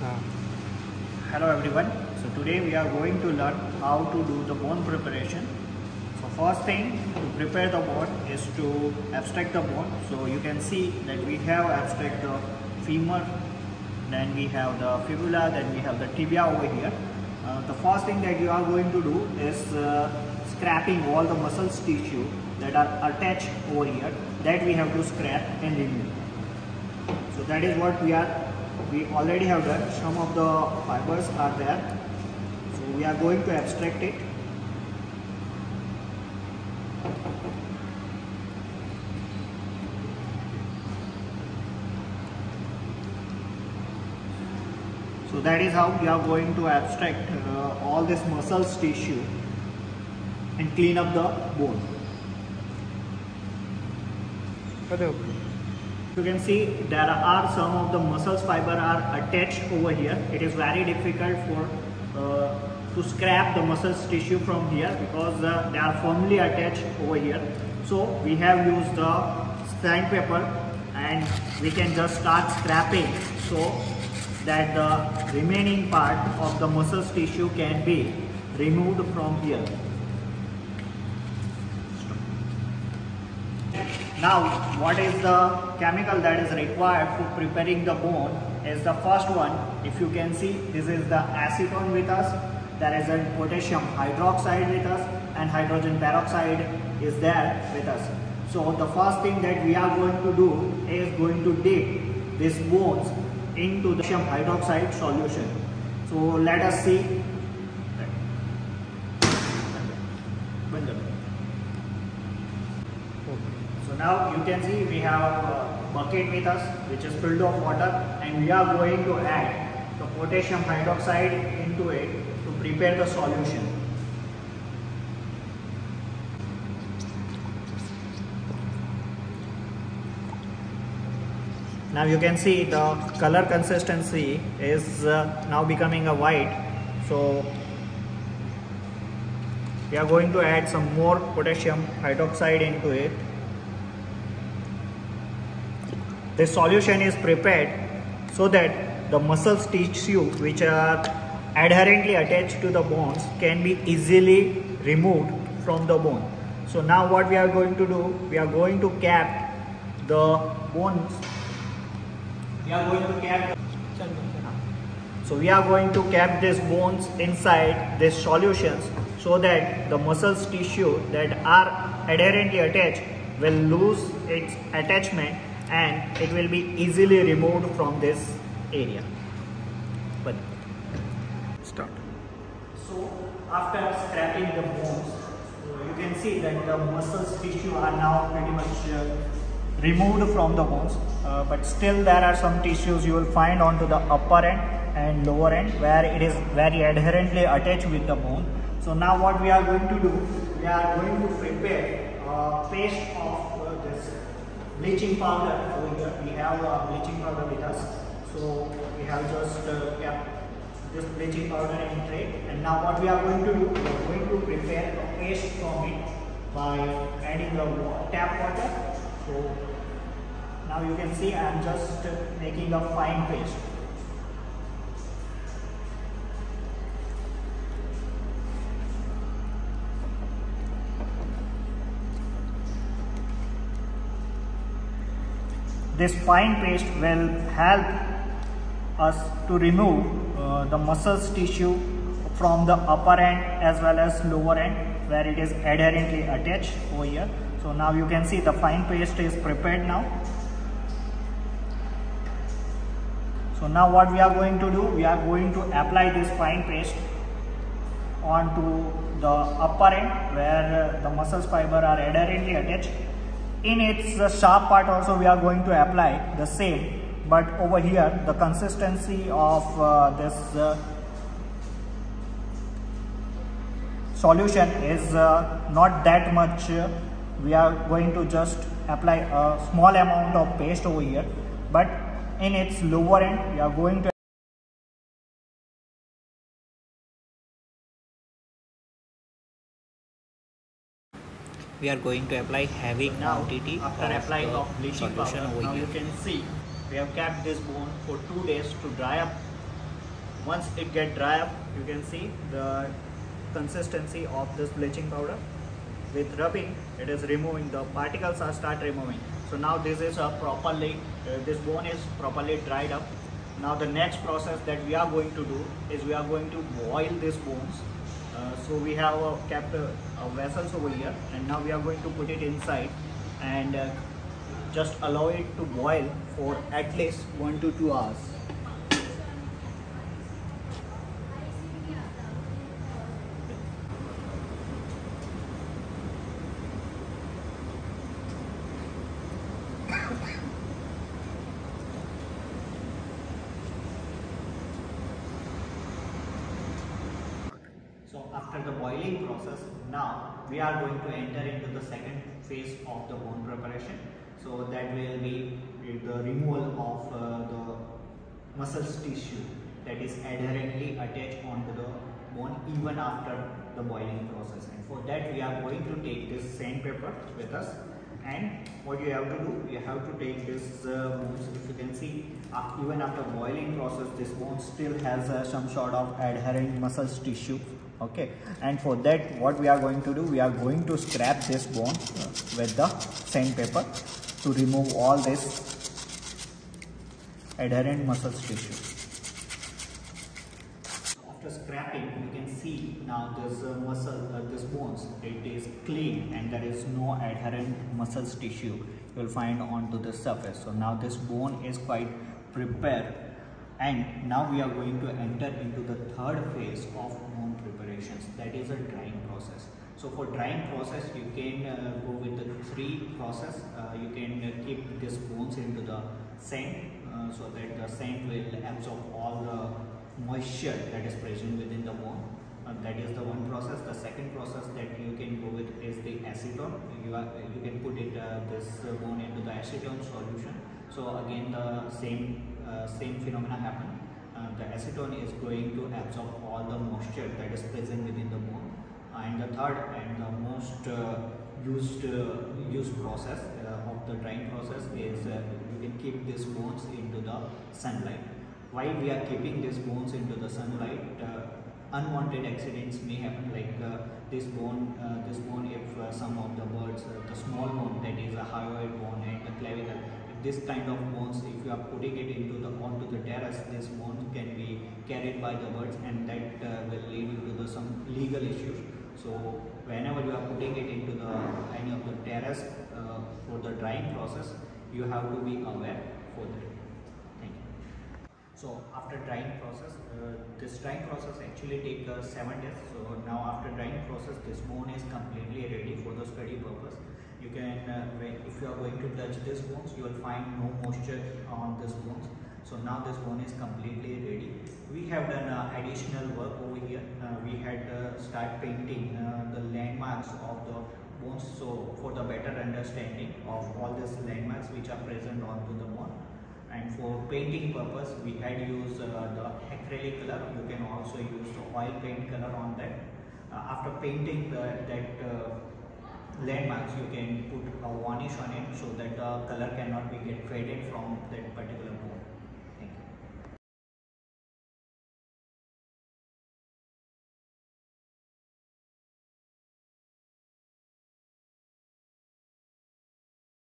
Hello everyone. So today we are going to learn how to do the bone preparation. So first thing to prepare the bone is to abstract the bone. So you can see that we have abstract the femur, then we have the fibula, then we have the tibia over here. Uh, the first thing that you are going to do is uh, scrapping all the muscles tissue that are attached over here that we have to scrap and remove. So that is what we are we already have done. Some of the fibers are there. So we are going to abstract it. So that is how we are going to abstract uh, all this muscles tissue and clean up the bone you can see there are some of the muscles fiber are attached over here. It is very difficult for uh, to scrap the muscles tissue from here because uh, they are firmly attached over here. So we have used the sandpaper and we can just start scrapping so that the remaining part of the muscles tissue can be removed from here Now, what is the chemical that is required for preparing the bone is the first one. If you can see, this is the acetone with us. There is a potassium hydroxide with us and hydrogen peroxide is there with us. So the first thing that we are going to do is going to dip these bones into the potassium hydroxide solution. So let us see So now you can see we have a bucket with us which is filled of water and we are going to add the potassium hydroxide into it to prepare the solution. Now you can see the color consistency is uh, now becoming a white. So we are going to add some more potassium hydroxide into it the solution is prepared so that the muscles tissue which are adherently attached to the bones can be easily removed from the bone. So now what we are going to do, we are going to cap the bones. We are going to cap so we are going to cap these bones inside these solutions so that the muscles tissue that are adherently attached will lose its attachment and it will be easily removed from this area. But start. So after scraping the bones, you can see that the muscles tissue are now pretty much uh, removed from the bones. Uh, but still there are some tissues you will find onto the upper end and lower end where it is very adherently attached with the bone. So now what we are going to do, we are going to prepare a paste of uh, this bleaching powder here. We have uh, bleaching powder with us. So we have just uh, kept this bleaching powder in tray. And now what we are going to do, we are going to prepare a paste from it by adding the tap water. So now you can see I am just making a fine paste. This fine paste will help us to remove uh, the muscles tissue from the upper end as well as lower end where it is adherently attached over here. So now you can see the fine paste is prepared now. So now what we are going to do, we are going to apply this fine paste onto the upper end where uh, the muscles fiber are adherently attached in its sharp part also we are going to apply the same but over here the consistency of uh, this uh, solution is uh, not that much. We are going to just apply a small amount of paste over here but in its lower end we are going to we are going to apply heavy now quantity after of applying of bleaching solution powder. now here. you can see we have kept this bone for two days to dry up. Once it get dry up you can see the consistency of this bleaching powder. With rubbing it is removing the particles are start removing. So now this is a properly uh, this bone is properly dried up. Now the next process that we are going to do is we are going to boil these bones uh, so we have uh, kept uh, vessels over here and now we are going to put it inside and uh, just allow it to boil for at least one to two hours So after the boiling process, now we are going to enter into the second phase of the bone preparation. So that will be the removal of uh, the muscles tissue that is adherently attached onto the bone even after the boiling process. And for that we are going to take this sandpaper with us and what you have to do you have to take this uh, bones if you can see uh, even after boiling process this bone still has uh, some sort of adherent muscles tissue okay. And for that what we are going to do we are going to scrap this bone with the sandpaper to remove all this adherent muscle tissue. After scrapping you can see now this uh, muscle uh, this bones it is clean and there is no adherent muscle tissue you will find onto the surface. So now this bone is quite prepared and now we are going to enter into the third phase of bone preparations. That is a drying process. So for drying process you can uh, go with the three process. Uh, you can uh, keep these bones into the sand uh, so that the sand will absorb all the moisture that is present within the bone uh, that is the one process. The second process that you can go with is the acetone. You are you can put it uh, this bone into the acetone solution. So again the same same phenomena happen. Uh, the acetone is going to absorb all the moisture that is present within the bone. And the third and the most uh, used used process of the drying process is you can keep these bones into the sunlight. Why we are keeping these bones into the sunlight? unwanted accidents may happen like uh, this bone uh, this bone if uh, some of the birds the small bone that is a hyoid bone and the clavicle this kind of bones if you are putting it into the onto the terrace this bone can be carried by the birds and that uh, will lead you to the some legal issues so whenever you are putting it into the any of the terrace uh, for the drying process you have to be aware for that so after drying process uh, this drying process actually take uh, seven days. So now after drying process this bone is completely ready for the study purpose. You can uh, if you are going to touch this bones you will find no moisture on this bones. So now this bone is completely ready. We have done uh, additional work over here. Uh, we had uh, start painting uh, the landmarks of the bones so for the better understanding of all these landmarks which are present onto the bone and for painting purpose we had used uh, the acrylic color you can also use the oil paint color on that after painting the, that landmarks you can put a varnish on it so that the color cannot be get faded from that particular bone.